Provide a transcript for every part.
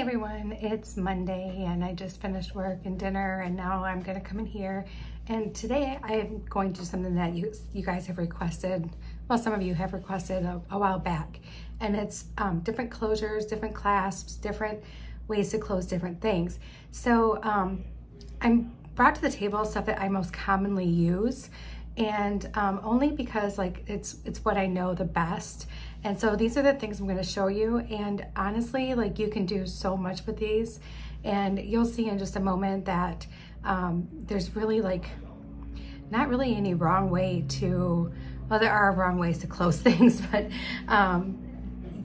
Everyone, it's Monday and I just finished work and dinner and now I'm gonna come in here and today I'm going to do something that you, you guys have requested, well some of you have requested a, a while back and it's um, different closures, different clasps, different ways to close different things. So um, I'm brought to the table stuff that I most commonly use and um, only because like it's it's what I know the best. And so these are the things I'm gonna show you. And honestly, like you can do so much with these and you'll see in just a moment that um, there's really like not really any wrong way to, well, there are wrong ways to close things, but um,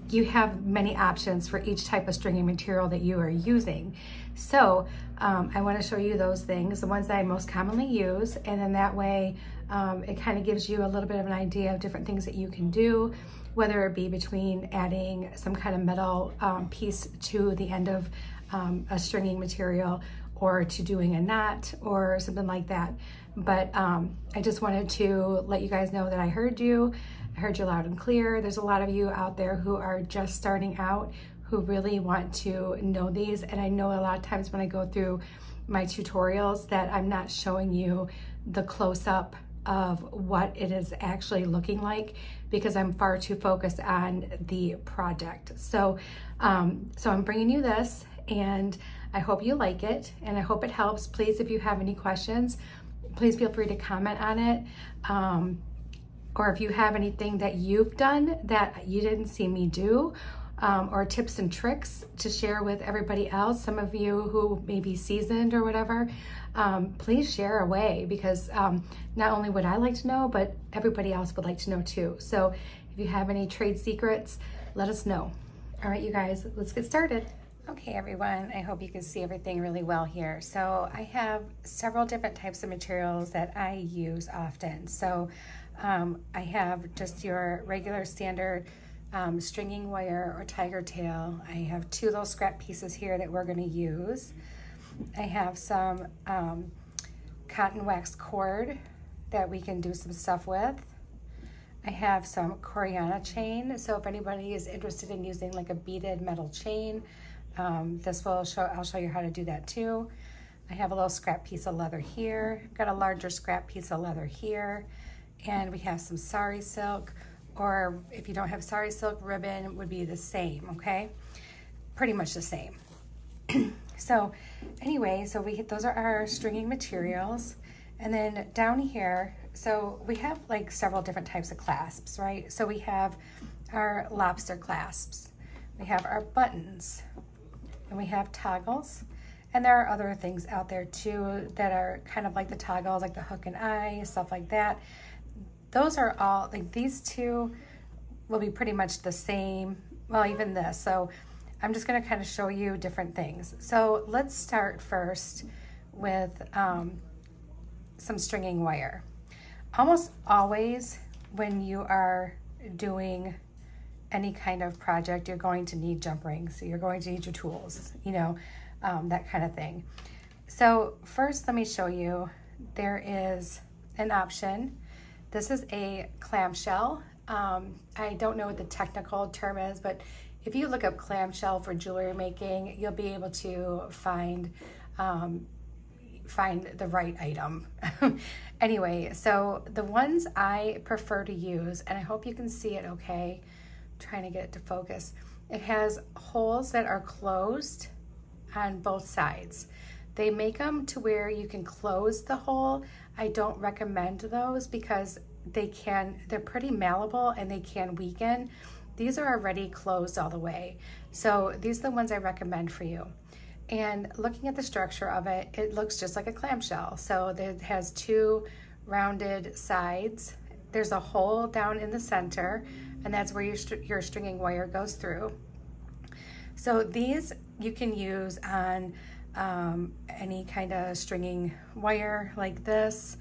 you have many options for each type of stringing material that you are using. So um, I wanna show you those things, the ones that I most commonly use, and then that way um, it kind of gives you a little bit of an idea of different things that you can do, whether it be between adding some kind of metal um, piece to the end of um, a stringing material or to doing a knot or something like that. But um, I just wanted to let you guys know that I heard you. I heard you loud and clear. There's a lot of you out there who are just starting out who really want to know these. And I know a lot of times when I go through my tutorials that I'm not showing you the close-up of what it is actually looking like because I'm far too focused on the project. So, um, so I'm bringing you this and I hope you like it and I hope it helps. Please, if you have any questions, please feel free to comment on it. Um, or if you have anything that you've done that you didn't see me do um, or tips and tricks to share with everybody else, some of you who may be seasoned or whatever, um, please share away because um, not only would I like to know, but everybody else would like to know too. So if you have any trade secrets, let us know. All right, you guys, let's get started. Okay, everyone, I hope you can see everything really well here. So I have several different types of materials that I use often. So um, I have just your regular standard um, stringing wire or tiger tail. I have two little scrap pieces here that we're gonna use. I have some um, cotton wax cord that we can do some stuff with. I have some Coriana chain. So if anybody is interested in using like a beaded metal chain, um, this will show, I'll show you how to do that too. I have a little scrap piece of leather here. Got a larger scrap piece of leather here. And we have some sari silk or if you don't have sari silk ribbon would be the same, okay? Pretty much the same. so anyway, so we hit, those are our stringing materials. And then down here, so we have like several different types of clasps, right? So we have our lobster clasps, we have our buttons, and we have toggles. And there are other things out there too that are kind of like the toggles, like the hook and eye, stuff like that those are all, like these two will be pretty much the same, well, even this. So I'm just gonna kind of show you different things. So let's start first with um, some stringing wire. Almost always when you are doing any kind of project, you're going to need jump rings. So you're going to need your tools, you know, um, that kind of thing. So first, let me show you, there is an option this is a clamshell. Um, I don't know what the technical term is, but if you look up clamshell for jewelry making, you'll be able to find um, find the right item. anyway, so the ones I prefer to use, and I hope you can see it okay, I'm trying to get it to focus. It has holes that are closed on both sides. They make them to where you can close the hole. I don't recommend those because they can, they're pretty malleable and they can weaken. These are already closed all the way. So these are the ones I recommend for you. And looking at the structure of it, it looks just like a clamshell. So it has two rounded sides. There's a hole down in the center, and that's where your, your stringing wire goes through. So these you can use on um, any kind of stringing wire like this.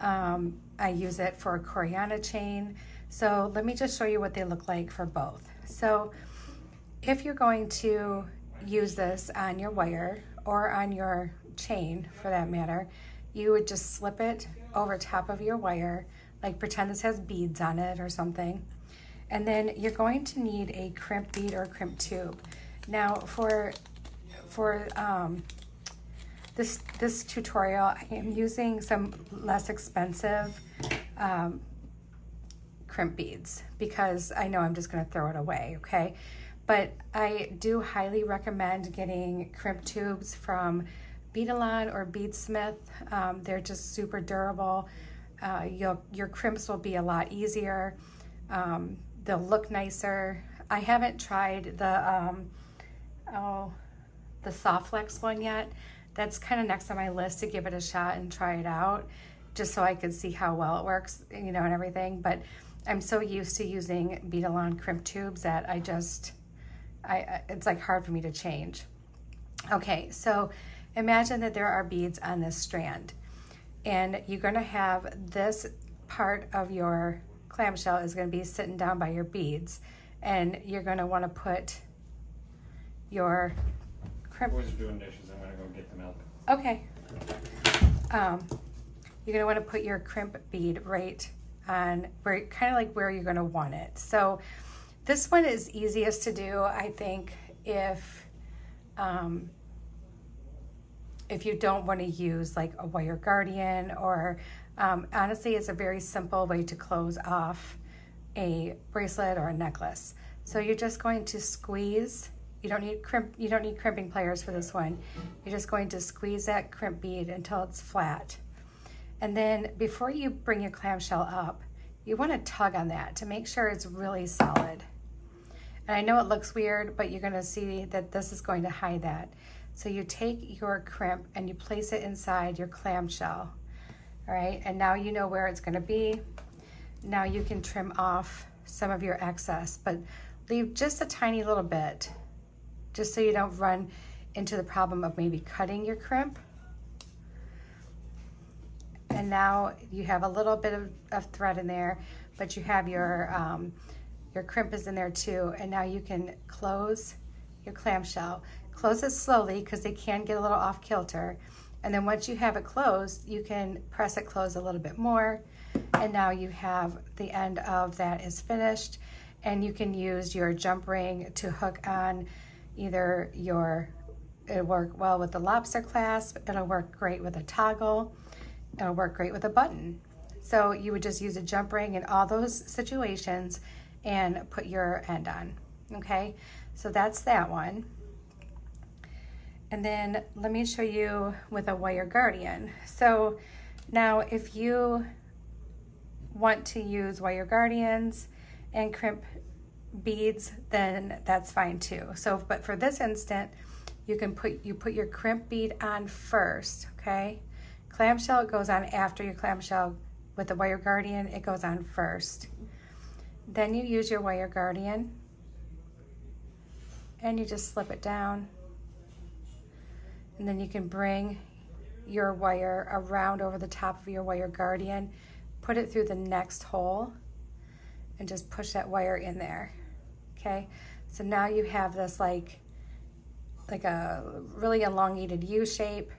Um, I use it for a Coriana chain. So let me just show you what they look like for both. So if you're going to use this on your wire or on your chain for that matter, you would just slip it over top of your wire, like pretend this has beads on it or something. And then you're going to need a crimp bead or crimp tube. Now for for um, this, this tutorial, I am using some less expensive um, crimp beads because I know I'm just gonna throw it away, okay? But I do highly recommend getting crimp tubes from Beadalon or Beadsmith. Um, they're just super durable. Uh, your crimps will be a lot easier. Um, they'll look nicer. I haven't tried the, um, oh, the Softflex one yet. That's kind of next on my list to give it a shot and try it out just so I could see how well it works, you know, and everything. But I'm so used to using Beadalon crimp tubes that I just, I, it's like hard for me to change. Okay, so imagine that there are beads on this strand and you're gonna have this part of your clamshell is gonna be sitting down by your beads and you're gonna wanna put your crimp. Boys are doing dishes, I'm gonna go get the milk. Okay. Um, you're gonna wanna put your crimp bead right on where, kind of like where you're gonna want it. So this one is easiest to do, I think, if um, if you don't want to use like a wire guardian or um, honestly, it's a very simple way to close off a bracelet or a necklace. So you're just going to squeeze, you don't need crimp, you don't need crimping pliers for this one. You're just going to squeeze that crimp bead until it's flat. And then before you bring your clamshell up, you want to tug on that to make sure it's really solid. And I know it looks weird, but you're going to see that this is going to hide that. So you take your crimp and you place it inside your clamshell. All right, and now you know where it's gonna be. Now you can trim off some of your excess, but leave just a tiny little bit, just so you don't run into the problem of maybe cutting your crimp. And now you have a little bit of, of thread in there, but you have your, um, your crimp is in there too. And now you can close your clamshell. Close it slowly because they can get a little off kilter. And then once you have it closed, you can press it closed a little bit more. And now you have the end of that is finished. And you can use your jump ring to hook on either your, it'll work well with the lobster clasp, it'll work great with a toggle, it'll work great with a button. So you would just use a jump ring in all those situations and put your end on, okay? So that's that one. And then let me show you with a wire guardian. So now if you want to use wire guardians and crimp beads, then that's fine too. So, but for this instant, you can put, you put your crimp bead on first, okay? Clamshell goes on after your clamshell. With the wire guardian, it goes on first. Then you use your wire guardian and you just slip it down and then you can bring your wire around over the top of your wire guardian, put it through the next hole, and just push that wire in there, okay? So now you have this like, like a really elongated U shape.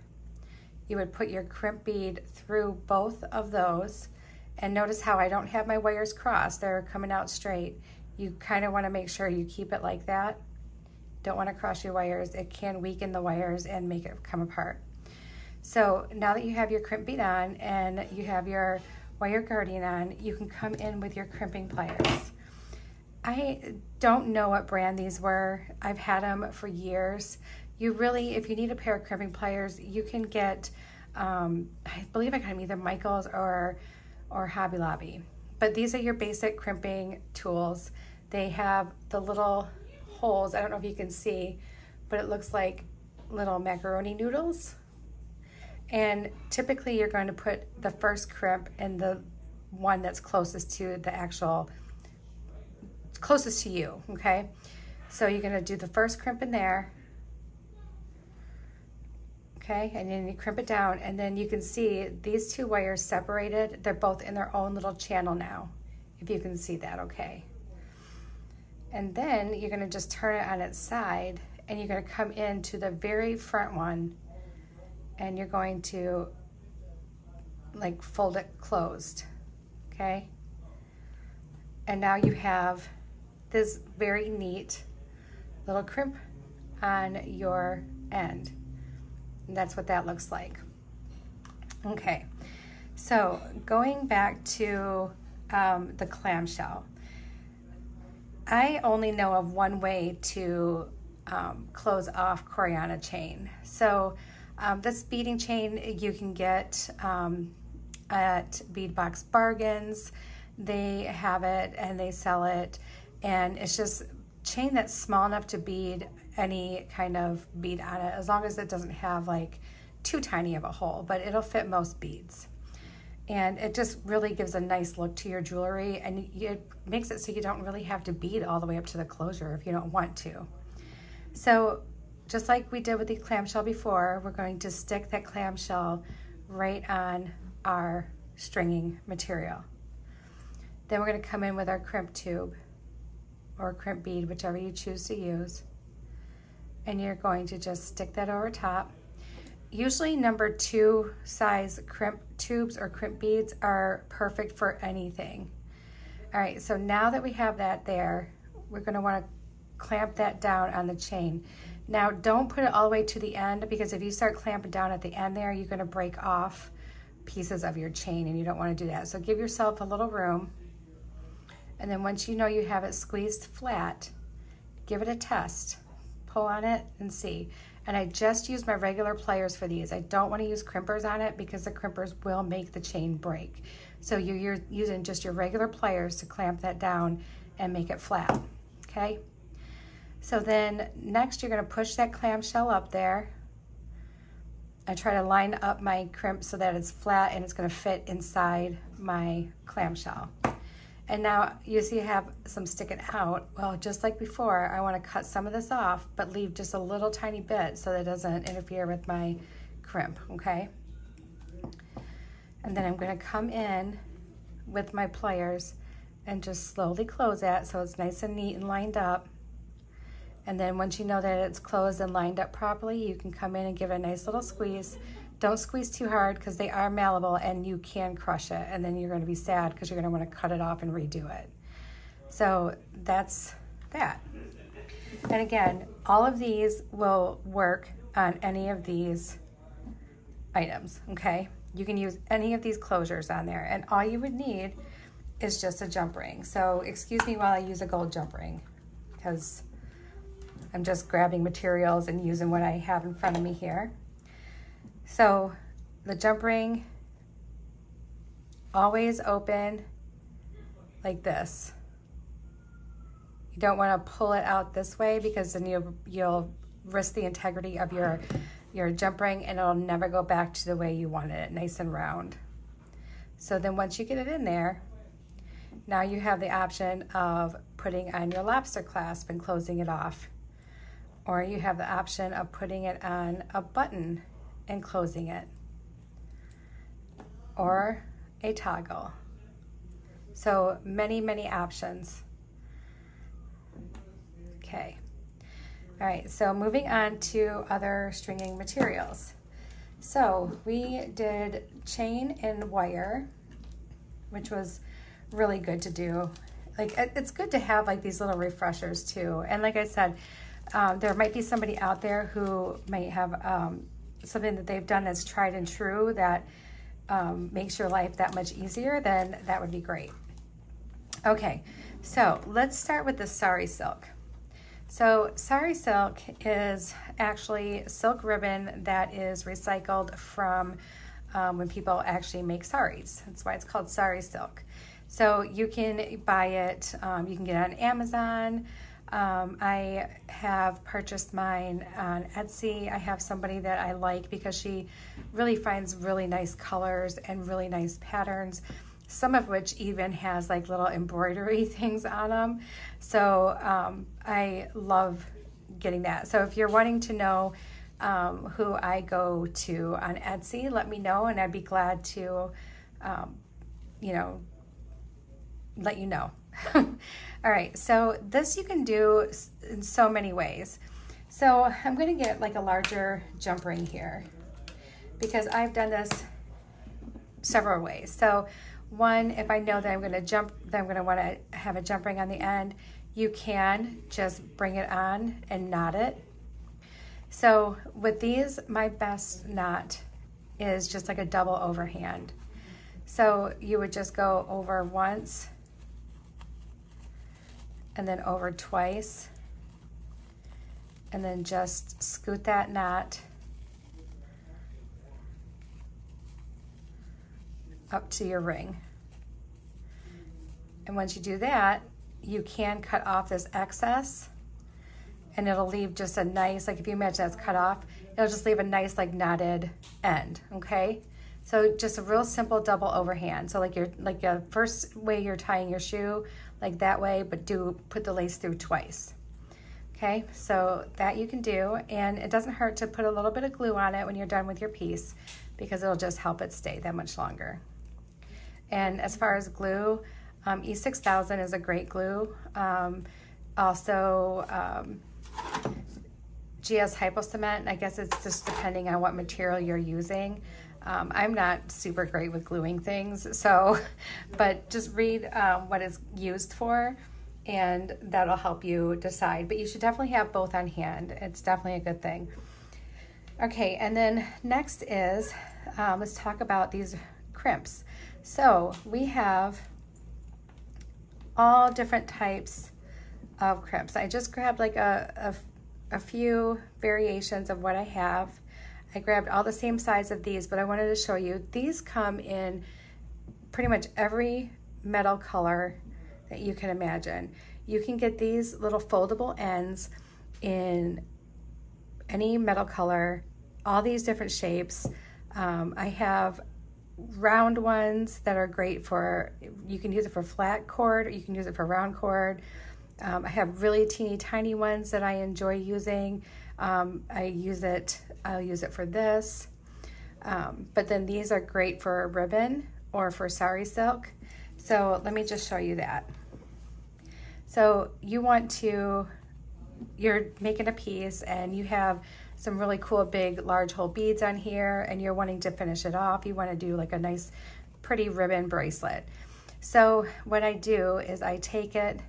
You would put your crimp bead through both of those, and notice how I don't have my wires crossed, they're coming out straight. You kind of wanna make sure you keep it like that don't want to cross your wires. It can weaken the wires and make it come apart. So now that you have your crimp bead on and you have your wire guardian on, you can come in with your crimping pliers. I don't know what brand these were. I've had them for years. You really, if you need a pair of crimping pliers, you can get, um, I believe I got them either Michael's or, or Hobby Lobby. But these are your basic crimping tools. They have the little holes. I don't know if you can see, but it looks like little macaroni noodles. And typically you're going to put the first crimp in the one that's closest to the actual, closest to you, okay? So you're gonna do the first crimp in there, okay? And then you crimp it down and then you can see these two wires separated. They're both in their own little channel now, if you can see that, okay? And then you're gonna just turn it on its side and you're gonna come into the very front one and you're going to like fold it closed, okay? And now you have this very neat little crimp on your end. That's what that looks like. Okay, so going back to um, the clamshell. I only know of one way to um, close off Coriana chain. So um, this beading chain you can get um, at Beadbox Bargains. They have it and they sell it and it's just chain that's small enough to bead any kind of bead on it as long as it doesn't have like too tiny of a hole, but it'll fit most beads. And it just really gives a nice look to your jewelry and it makes it so you don't really have to bead all the way up to the closure if you don't want to. So just like we did with the clamshell before, we're going to stick that clamshell right on our stringing material. Then we're going to come in with our crimp tube or crimp bead, whichever you choose to use. And you're going to just stick that over top. Usually number two size crimp tubes or crimp beads are perfect for anything. All right, so now that we have that there, we're gonna wanna clamp that down on the chain. Now don't put it all the way to the end because if you start clamping down at the end there, you're gonna break off pieces of your chain and you don't wanna do that. So give yourself a little room. And then once you know you have it squeezed flat, give it a test. Pull on it and see. And I just use my regular pliers for these. I don't wanna use crimpers on it because the crimpers will make the chain break. So you're using just your regular pliers to clamp that down and make it flat, okay? So then next you're gonna push that clamshell up there. I try to line up my crimp so that it's flat and it's gonna fit inside my clamshell. And now you see I have some sticking out. Well, just like before, I wanna cut some of this off, but leave just a little tiny bit so that it doesn't interfere with my crimp, okay? And then I'm gonna come in with my pliers and just slowly close that so it's nice and neat and lined up. And then once you know that it's closed and lined up properly, you can come in and give it a nice little squeeze. Don't squeeze too hard because they are malleable and you can crush it. And then you're gonna be sad because you're gonna wanna cut it off and redo it. So that's that. And again, all of these will work on any of these items, okay? You can use any of these closures on there and all you would need is just a jump ring. So excuse me while I use a gold jump ring because I'm just grabbing materials and using what I have in front of me here. So the jump ring, always open like this. You don't want to pull it out this way because then you'll, you'll risk the integrity of your, your jump ring and it'll never go back to the way you wanted it, nice and round. So then once you get it in there, now you have the option of putting on your lobster clasp and closing it off. Or you have the option of putting it on a button and closing it. Or a toggle. So many, many options. Okay. All right, so moving on to other stringing materials. So we did chain and wire, which was really good to do. Like it's good to have like these little refreshers too. And like I said, um, there might be somebody out there who might have um, something that they've done that's tried and true that um, makes your life that much easier, then that would be great. Okay, so let's start with the sari silk. So sari silk is actually silk ribbon that is recycled from um, when people actually make saris. That's why it's called sari silk. So you can buy it, um, you can get it on Amazon. Um, I have purchased mine on Etsy. I have somebody that I like because she really finds really nice colors and really nice patterns, some of which even has like little embroidery things on them. So um, I love getting that. So if you're wanting to know um, who I go to on Etsy, let me know and I'd be glad to, um, you know, let you know. All right, so this you can do in so many ways. So I'm gonna get like a larger jump ring here because I've done this several ways. So one, if I know that I'm gonna jump, that I'm gonna wanna have a jump ring on the end, you can just bring it on and knot it. So with these, my best knot is just like a double overhand. So you would just go over once and then over twice and then just scoot that knot up to your ring. And once you do that, you can cut off this excess and it'll leave just a nice, like if you imagine that's cut off, it'll just leave a nice like knotted end, okay? So just a real simple double overhand. So like your like your first way you're tying your shoe, like that way, but do put the lace through twice. Okay, so that you can do, and it doesn't hurt to put a little bit of glue on it when you're done with your piece because it'll just help it stay that much longer. And as far as glue, um, E6000 is a great glue. Um, also, um, GS Hypo Cement, I guess it's just depending on what material you're using. Um, I'm not super great with gluing things, so, but just read um, what it's used for and that'll help you decide. But you should definitely have both on hand. It's definitely a good thing. Okay, and then next is, um, let's talk about these crimps. So we have all different types of crimps. I just grabbed like a, a, a few variations of what I have. I grabbed all the same size of these, but I wanted to show you. These come in pretty much every metal color that you can imagine. You can get these little foldable ends in any metal color, all these different shapes. Um, I have round ones that are great for, you can use it for flat cord or you can use it for round cord. Um, I have really teeny tiny ones that I enjoy using. Um, I use it, I'll use it for this. Um, but then these are great for ribbon or for sari silk. So let me just show you that. So you want to, you're making a piece and you have some really cool big large hole beads on here and you're wanting to finish it off. You want to do like a nice pretty ribbon bracelet. So what I do is I take it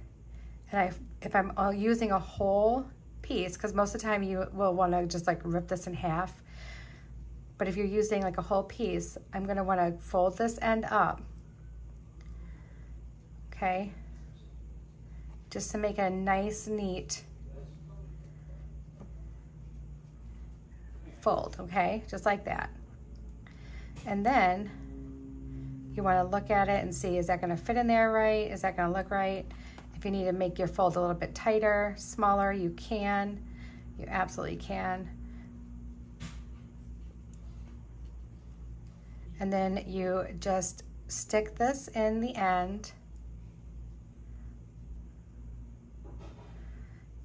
and I, if I'm uh, using a whole piece, because most of the time you will want to just like rip this in half. But if you're using like a whole piece, I'm going to want to fold this end up. Okay. Just to make a nice, neat fold, okay? Just like that. And then you wanna look at it and see, is that gonna fit in there right? Is that gonna look right? If you need to make your fold a little bit tighter, smaller, you can. You absolutely can. And then you just stick this in the end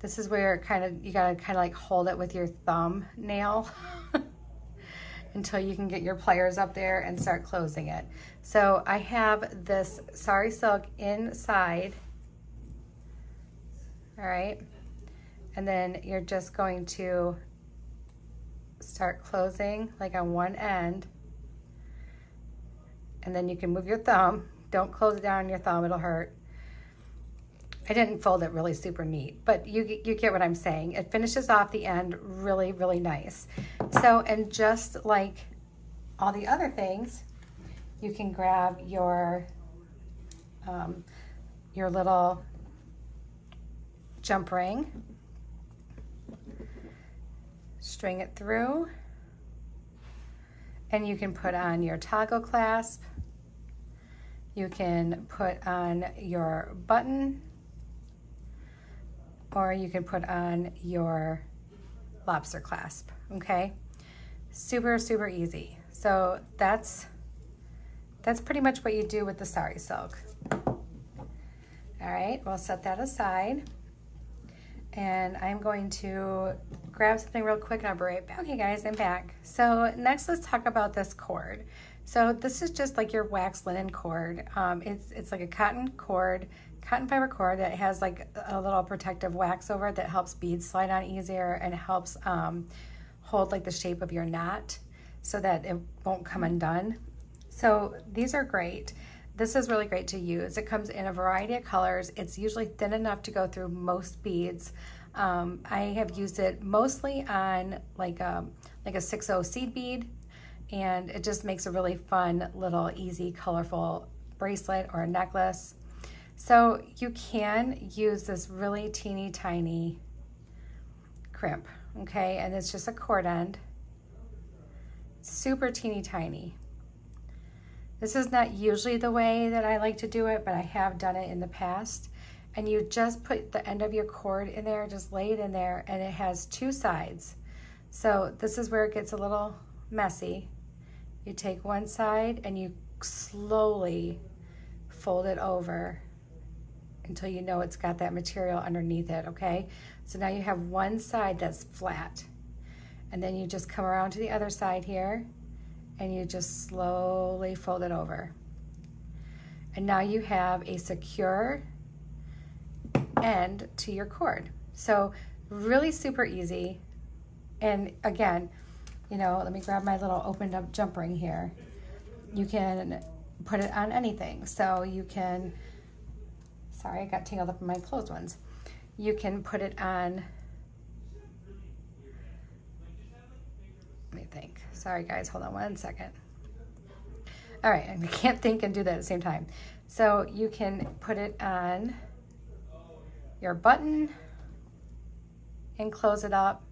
This is where kind of, you gotta kind of like hold it with your thumb nail until you can get your pliers up there and start closing it. So I have this sari silk inside, all right? And then you're just going to start closing like on one end. And then you can move your thumb. Don't close it down on your thumb, it'll hurt. I didn't fold it really super neat, but you, you get what I'm saying. It finishes off the end really, really nice. So, and just like all the other things, you can grab your, um, your little jump ring, string it through, and you can put on your toggle clasp. You can put on your button or you can put on your lobster clasp, okay? Super, super easy. So that's, that's pretty much what you do with the sari silk. All right, we'll set that aside. And I'm going to grab something real quick and I'll be right back. Okay guys, I'm back. So next let's talk about this cord. So this is just like your wax linen cord. Um, it's, it's like a cotton cord cotton fiber cord that has like a little protective wax over it that helps beads slide on easier and helps um, hold like the shape of your knot so that it won't come undone. So these are great. This is really great to use. It comes in a variety of colors. It's usually thin enough to go through most beads. Um, I have used it mostly on like a, like a 6-0 seed bead and it just makes a really fun little easy colorful bracelet or a necklace. So you can use this really teeny tiny crimp, okay? And it's just a cord end, super teeny tiny. This is not usually the way that I like to do it, but I have done it in the past. And you just put the end of your cord in there, just lay it in there, and it has two sides. So this is where it gets a little messy. You take one side and you slowly fold it over until you know it's got that material underneath it, okay? So now you have one side that's flat. And then you just come around to the other side here and you just slowly fold it over. And now you have a secure end to your cord. So really super easy. And again, you know, let me grab my little opened up jump ring here. You can put it on anything. So you can, sorry, I got tangled up in my closed ones. You can put it on, let me think. Sorry guys, hold on one second. All right, I can't think and do that at the same time. So you can put it on your button and close it up.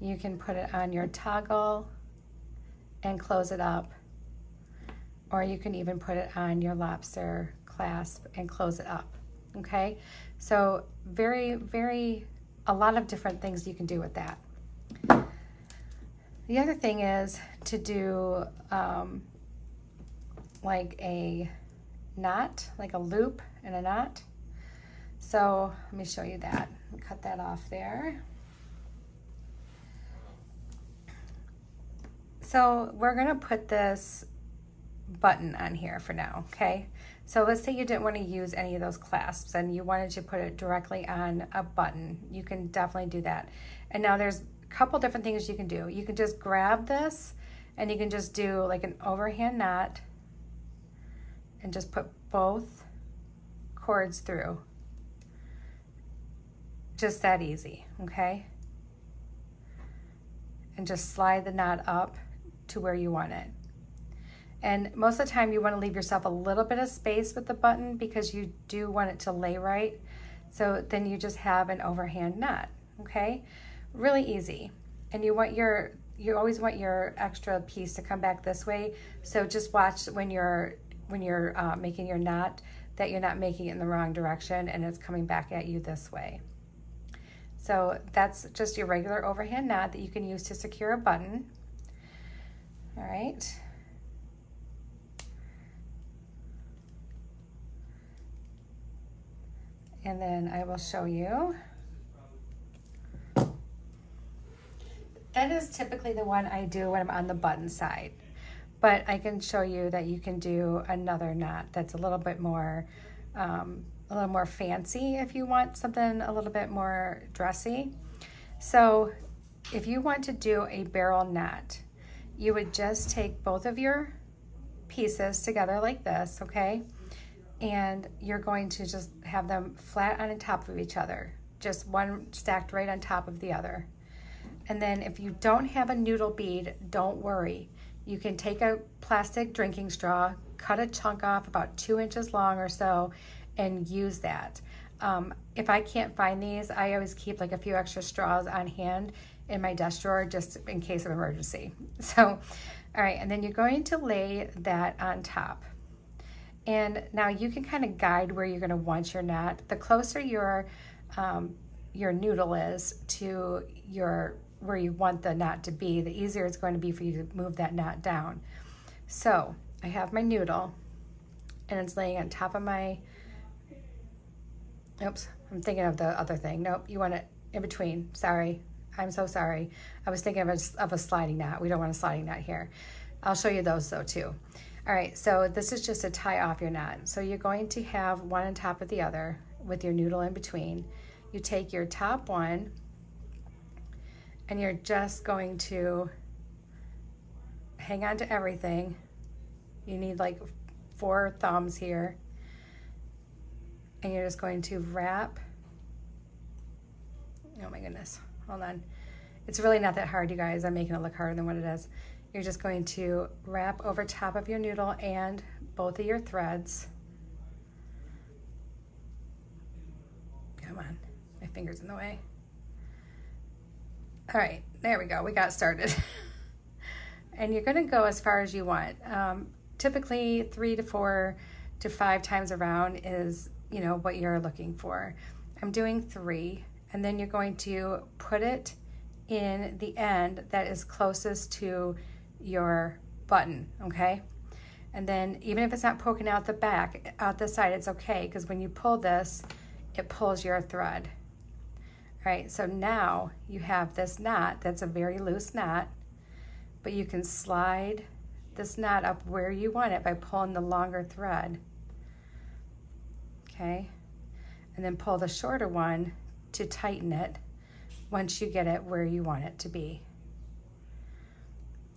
You can put it on your toggle and close it up. Or you can even put it on your lobster clasp and close it up, okay? So very, very, a lot of different things you can do with that. The other thing is to do um, like a knot, like a loop and a knot. So let me show you that. Cut that off there. So we're gonna put this button on here for now, okay? So let's say you didn't wanna use any of those clasps and you wanted to put it directly on a button. You can definitely do that. And now there's couple different things you can do. You can just grab this and you can just do like an overhand knot and just put both cords through. Just that easy, okay? And just slide the knot up to where you want it. And most of the time you want to leave yourself a little bit of space with the button because you do want it to lay right. So then you just have an overhand knot, okay? Really easy. And you want your, you always want your extra piece to come back this way. So just watch when you're, when you're uh, making your knot that you're not making it in the wrong direction and it's coming back at you this way. So that's just your regular overhand knot that you can use to secure a button. All right. And then I will show you. That is typically the one I do when I'm on the button side. But I can show you that you can do another knot that's a little bit more, um, a little more fancy if you want something a little bit more dressy. So if you want to do a barrel knot, you would just take both of your pieces together like this, okay? And you're going to just have them flat on top of each other, just one stacked right on top of the other. And then if you don't have a noodle bead, don't worry. You can take a plastic drinking straw, cut a chunk off about two inches long or so, and use that. Um, if I can't find these, I always keep like a few extra straws on hand in my desk drawer just in case of emergency. So, all right, and then you're going to lay that on top. And now you can kind of guide where you're gonna want your knot. The closer your, um, your noodle is to your where you want the knot to be, the easier it's going to be for you to move that knot down. So I have my noodle and it's laying on top of my, oops, I'm thinking of the other thing. Nope, you want it in between, sorry. I'm so sorry. I was thinking of a, of a sliding knot. We don't want a sliding knot here. I'll show you those though too. All right, so this is just to tie off your knot. So you're going to have one on top of the other with your noodle in between. You take your top one and you're just going to hang on to everything. You need like four thumbs here. And you're just going to wrap oh my goodness, hold on. It's really not that hard, you guys. I'm making it look harder than what it is. You're just going to wrap over top of your noodle and both of your threads. Come on, my finger's in the way. All right, there we go. We got started. and you're gonna go as far as you want. Um, typically three to four to five times around is, you know, what you're looking for. I'm doing three, and then you're going to put it in the end that is closest to your button, okay? And then even if it's not poking out the back, out the side, it's okay because when you pull this, it pulls your thread. All right, so now you have this knot that's a very loose knot, but you can slide this knot up where you want it by pulling the longer thread. Okay, and then pull the shorter one to tighten it once you get it where you want it to be.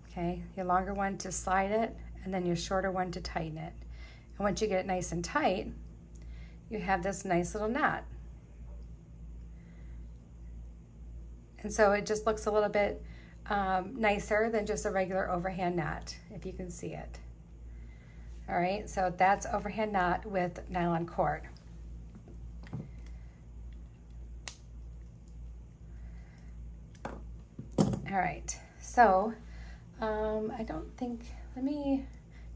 Okay, your longer one to slide it, and then your shorter one to tighten it. And once you get it nice and tight, you have this nice little knot. And so it just looks a little bit um, nicer than just a regular overhand knot, if you can see it. All right, so that's overhand knot with nylon cord. All right, so um, I don't think, let me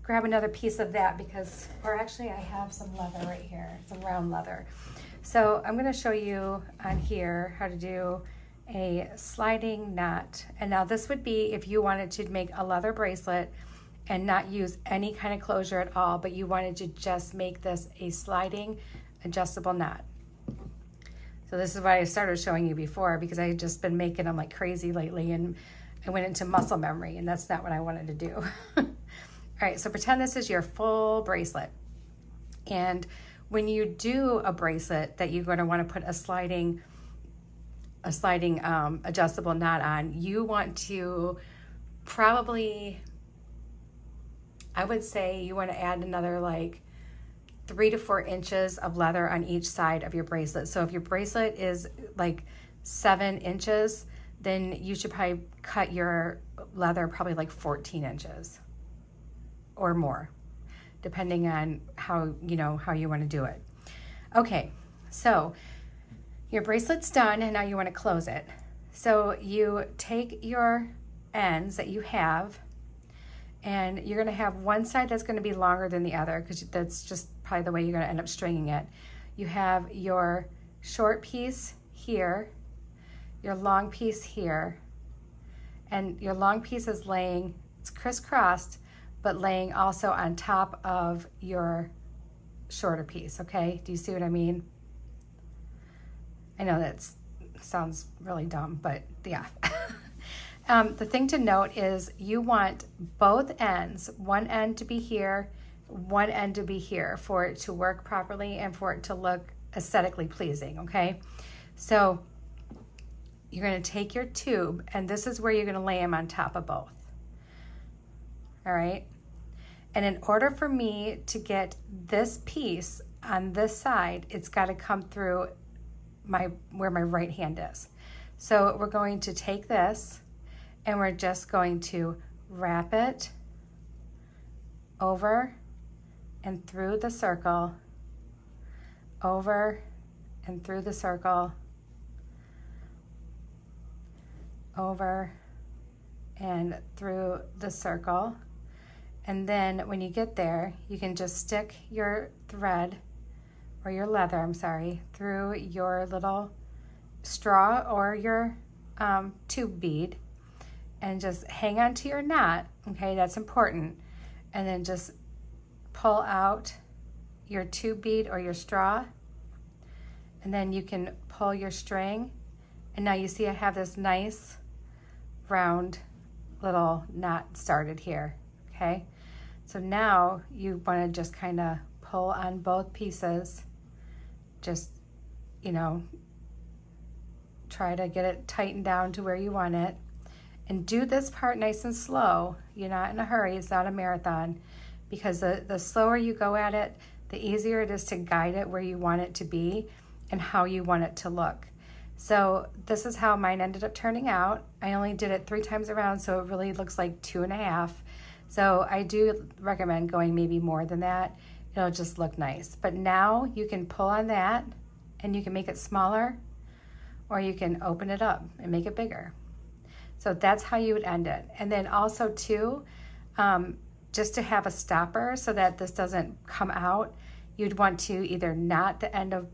grab another piece of that because, or actually I have some leather right here, some round leather. So I'm gonna show you on here how to do a sliding knot. And now this would be if you wanted to make a leather bracelet and not use any kind of closure at all, but you wanted to just make this a sliding adjustable knot. So this is what I started showing you before because I had just been making them like crazy lately and I went into muscle memory and that's not what I wanted to do. All right, so pretend this is your full bracelet. And when you do a bracelet that you're gonna to want to put a sliding a sliding um, adjustable knot on, you want to probably, I would say you want to add another like three to four inches of leather on each side of your bracelet. So if your bracelet is like seven inches, then you should probably cut your leather probably like 14 inches or more, depending on how, you know, how you want to do it. Okay, so your bracelet's done and now you want to close it. So you take your ends that you have and you're going to have one side that's going to be longer than the other because that's just probably the way you're going to end up stringing it. You have your short piece here, your long piece here, and your long piece is laying, it's crisscrossed, but laying also on top of your shorter piece, okay? Do you see what I mean? I know that sounds really dumb, but yeah. um, the thing to note is you want both ends, one end to be here, one end to be here for it to work properly and for it to look aesthetically pleasing, okay? So you're gonna take your tube and this is where you're gonna lay them on top of both, all right? And in order for me to get this piece on this side, it's gotta come through my where my right hand is. So we're going to take this and we're just going to wrap it over and through the circle, over and through the circle, over and through the circle. And then when you get there, you can just stick your thread or your leather, I'm sorry, through your little straw or your um, tube bead and just hang on to your knot, okay, that's important. And then just pull out your tube bead or your straw and then you can pull your string and now you see I have this nice round little knot started here, okay? So now you wanna just kind of pull on both pieces just, you know, try to get it tightened down to where you want it. And do this part nice and slow. You're not in a hurry, it's not a marathon. Because the, the slower you go at it, the easier it is to guide it where you want it to be and how you want it to look. So this is how mine ended up turning out. I only did it three times around, so it really looks like two and a half. So I do recommend going maybe more than that. It'll just look nice. But now you can pull on that and you can make it smaller or you can open it up and make it bigger. So that's how you would end it. And then also too, um, just to have a stopper so that this doesn't come out, you'd want to either knot the end of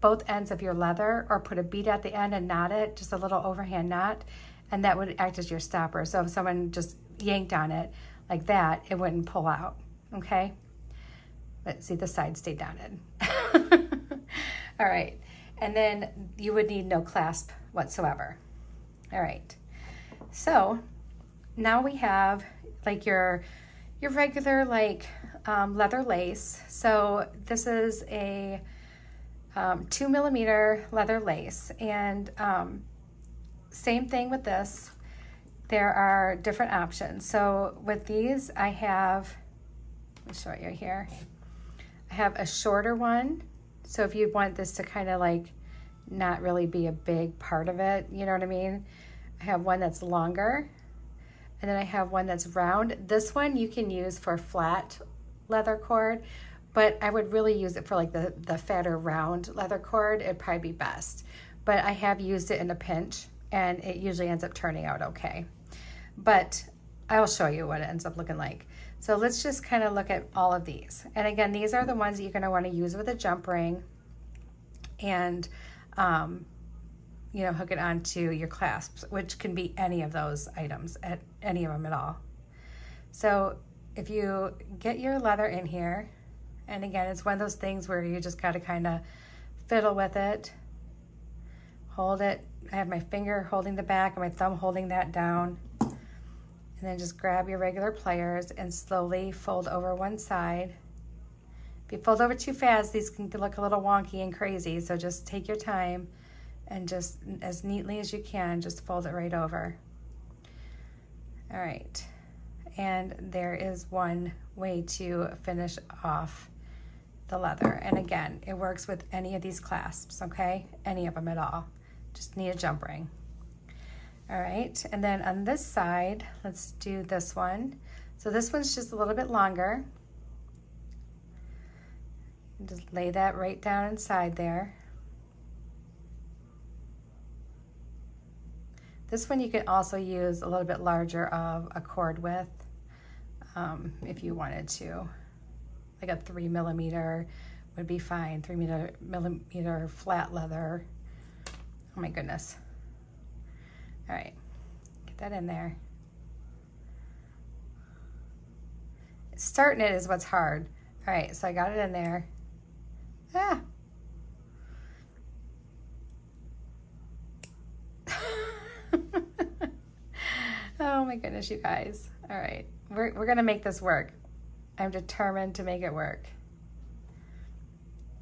both ends of your leather or put a bead at the end and knot it, just a little overhand knot, and that would act as your stopper. So if someone just yanked on it like that, it wouldn't pull out, okay? But see, the side stayed knotted. All right, and then you would need no clasp whatsoever. All right, so now we have like your, your regular like um, leather lace. So this is a um, two millimeter leather lace. And um, same thing with this. There are different options. So with these, I have, let me show it you here. Have a shorter one. So if you want this to kind of like not really be a big part of it, you know what I mean? I have one that's longer and then I have one that's round. This one you can use for flat leather cord, but I would really use it for like the, the fatter round leather cord. It'd probably be best. But I have used it in a pinch and it usually ends up turning out okay. But I'll show you what it ends up looking like. So let's just kind of look at all of these. And again, these are the ones that you're gonna wanna use with a jump ring and um, you know, hook it onto your clasps, which can be any of those items, at any of them at all. So if you get your leather in here, and again, it's one of those things where you just got to kind of fiddle with it, hold it. I have my finger holding the back and my thumb holding that down. And then just grab your regular pliers and slowly fold over one side. If you fold over too fast, these can look a little wonky and crazy. So just take your time and just as neatly as you can, just fold it right over. All right. And there is one way to finish off the leather. And again, it works with any of these clasps, okay? Any of them at all. Just need a jump ring. All right, and then on this side, let's do this one. So this one's just a little bit longer. Just lay that right down inside there. This one you can also use a little bit larger of a cord width um, if you wanted to like a three millimeter would be fine. Three millimeter, millimeter flat leather. Oh my goodness. All right, get that in there. Starting it is what's hard. All right, so I got it in there. Ah. oh my goodness, you guys. All right, we're, we're gonna make this work. I'm determined to make it work.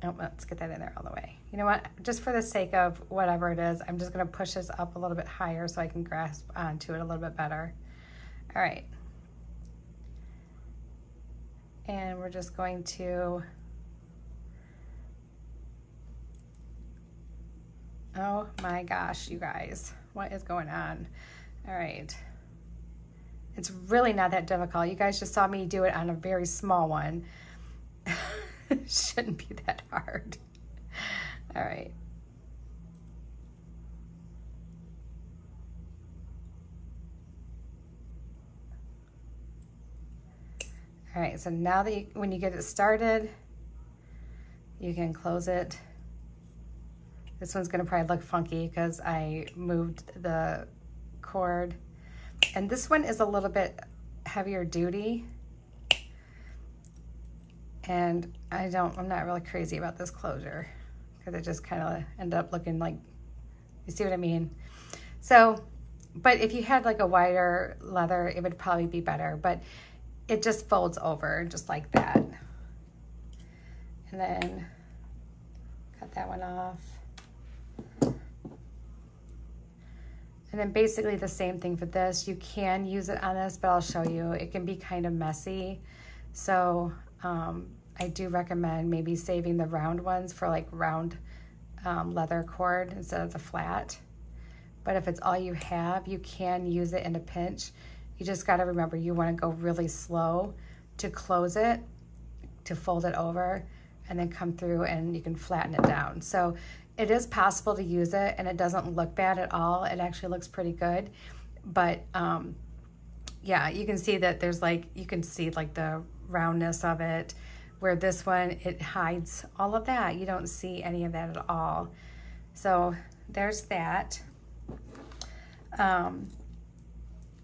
Oh, let's get that in there all the way. You know what? Just for the sake of whatever it is, I'm just going to push this up a little bit higher so I can grasp onto it a little bit better. All right. And we're just going to... Oh my gosh, you guys. What is going on? All right. It's really not that difficult. You guys just saw me do it on a very small one. Shouldn't be that hard. All right. All right, so now that you, when you get it started, you can close it. This one's gonna probably look funky because I moved the cord and this one is a little bit heavier duty. And I don't, I'm not really crazy about this closure because it just kind of end up looking like, you see what I mean? So, but if you had like a wider leather, it would probably be better, but it just folds over just like that. And then cut that one off. And then basically the same thing for this. You can use it on this, but I'll show you. It can be kind of messy. So um, I do recommend maybe saving the round ones for like round um, leather cord instead of the flat. But if it's all you have, you can use it in a pinch. You just gotta remember you wanna go really slow to close it, to fold it over, and then come through and you can flatten it down. So it is possible to use it and it doesn't look bad at all. It actually looks pretty good. But um, yeah, you can see that there's like, you can see like the roundness of it where this one, it hides all of that. You don't see any of that at all. So there's that. Um,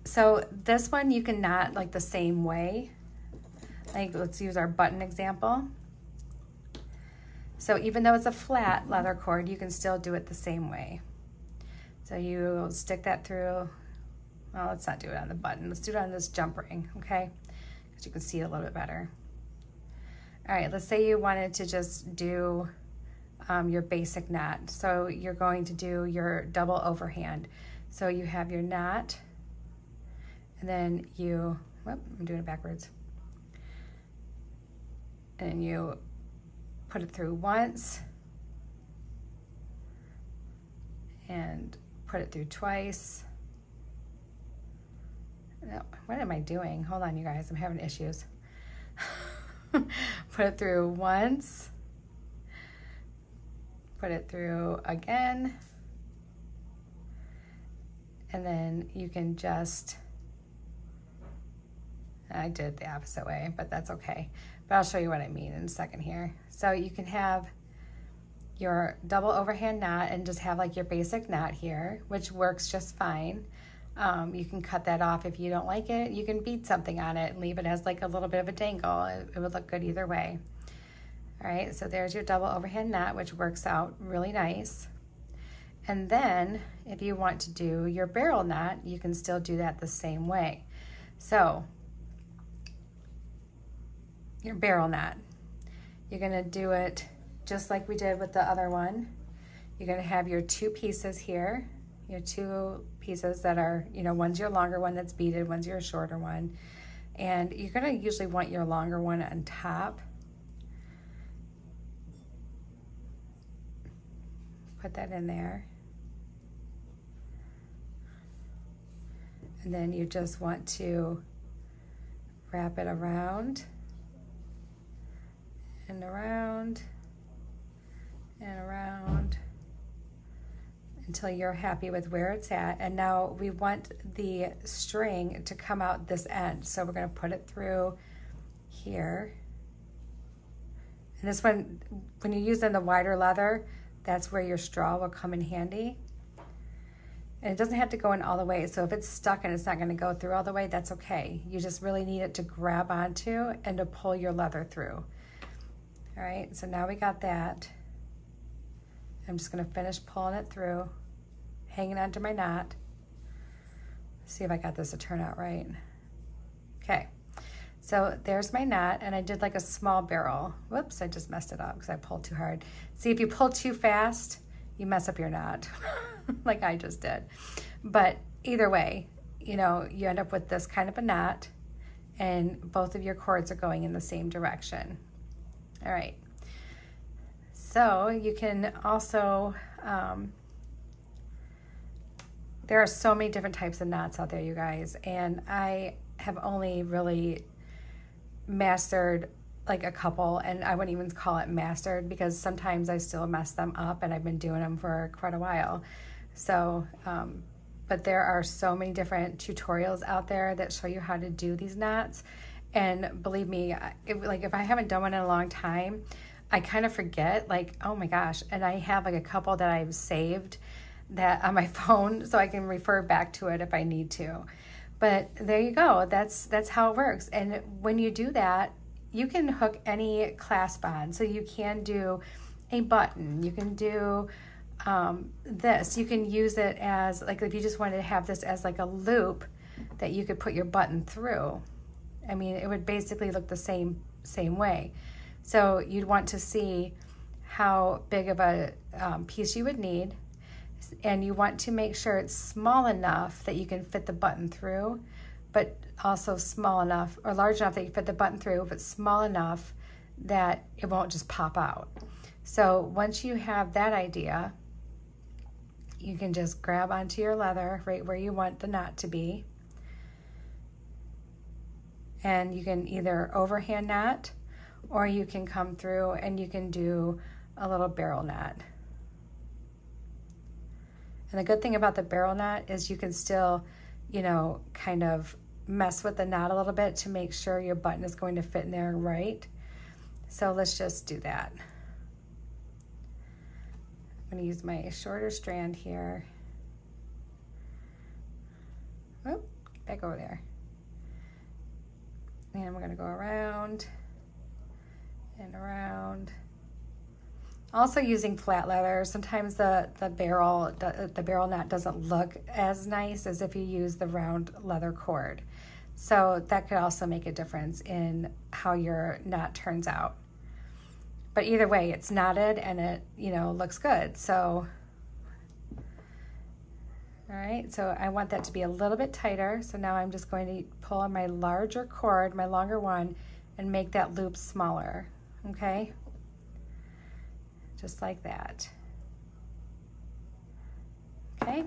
so this one you can knot like the same way. Like let's use our button example. So even though it's a flat leather cord, you can still do it the same way. So you stick that through, well, let's not do it on the button. Let's do it on this jump ring, okay? Because you can see it a little bit better. All right, let's say you wanted to just do um, your basic knot. So you're going to do your double overhand. So you have your knot, and then you, whoop, I'm doing it backwards. And you put it through once, and put it through twice. No, what am I doing? Hold on, you guys, I'm having issues. put it through once, put it through again, and then you can just, I did the opposite way, but that's okay. But I'll show you what I mean in a second here. So you can have your double overhand knot and just have like your basic knot here, which works just fine. Um, you can cut that off if you don't like it. You can bead something on it and leave it as like a little bit of a dangle. It, it would look good either way. All right, so there's your double overhand knot, which works out really nice. And then if you want to do your barrel knot, you can still do that the same way. So your barrel knot, you're gonna do it just like we did with the other one. You're gonna have your two pieces here, your two pieces that are, you know, one's your longer one that's beaded, one's your shorter one. And you're gonna usually want your longer one on top. Put that in there. And then you just want to wrap it around and around and around until you're happy with where it's at. And now we want the string to come out this end. So we're gonna put it through here. And this one, when you use in the wider leather, that's where your straw will come in handy. And it doesn't have to go in all the way. So if it's stuck and it's not gonna go through all the way, that's okay. You just really need it to grab onto and to pull your leather through. All right, so now we got that. I'm just gonna finish pulling it through, hanging onto my knot. See if I got this to turn out right. Okay, so there's my knot and I did like a small barrel. Whoops, I just messed it up because I pulled too hard. See, if you pull too fast, you mess up your knot like I just did. But either way, you know, you end up with this kind of a knot and both of your cords are going in the same direction. All right. So you can also, um, there are so many different types of knots out there, you guys, and I have only really mastered like a couple, and I wouldn't even call it mastered because sometimes I still mess them up, and I've been doing them for quite a while. So, um, but there are so many different tutorials out there that show you how to do these knots. And believe me, it, like if I haven't done one in a long time, I kind of forget, like, oh my gosh. And I have like a couple that I've saved that on my phone so I can refer back to it if I need to. But there you go. That's that's how it works. And when you do that, you can hook any clasp on. So you can do a button. You can do um, this. You can use it as like if you just wanted to have this as like a loop that you could put your button through. I mean, it would basically look the same, same way. So you'd want to see how big of a um, piece you would need and you want to make sure it's small enough that you can fit the button through, but also small enough or large enough that you fit the button through, but small enough that it won't just pop out. So once you have that idea, you can just grab onto your leather right where you want the knot to be. And you can either overhand knot or you can come through and you can do a little barrel knot. And the good thing about the barrel knot is you can still, you know, kind of mess with the knot a little bit to make sure your button is going to fit in there right. So let's just do that. I'm to use my shorter strand here. Oh, back over there. And we're going to go around and around. Also using flat leather, sometimes the, the barrel the, barrel knot doesn't look as nice as if you use the round leather cord. So that could also make a difference in how your knot turns out. But either way, it's knotted and it, you know, looks good. So, all right, so I want that to be a little bit tighter. So now I'm just going to pull on my larger cord, my longer one, and make that loop smaller, okay? Just like that. Okay,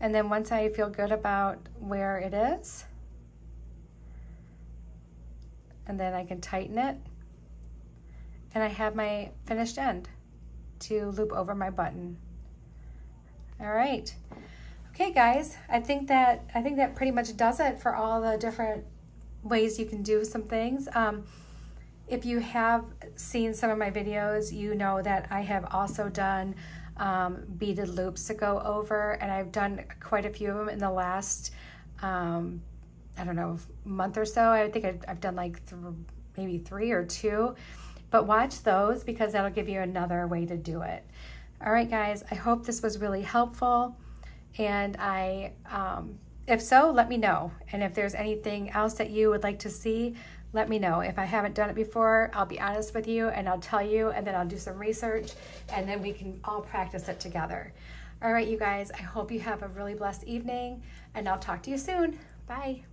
and then once I feel good about where it is, and then I can tighten it, and I have my finished end to loop over my button. All right. Okay, guys, I think that I think that pretty much does it for all the different ways you can do some things. Um, if you have seen some of my videos, you know that I have also done um, beaded loops to go over, and I've done quite a few of them in the last, um, I don't know, month or so. I think I've, done like th maybe three or two. But watch those because that'll give you another way to do it. All right, guys, I hope this was really helpful. And I, um, if so, let me know. And if there's anything else that you would like to see, let me know. If I haven't done it before, I'll be honest with you and I'll tell you, and then I'll do some research and then we can all practice it together. All right, you guys, I hope you have a really blessed evening and I'll talk to you soon. Bye.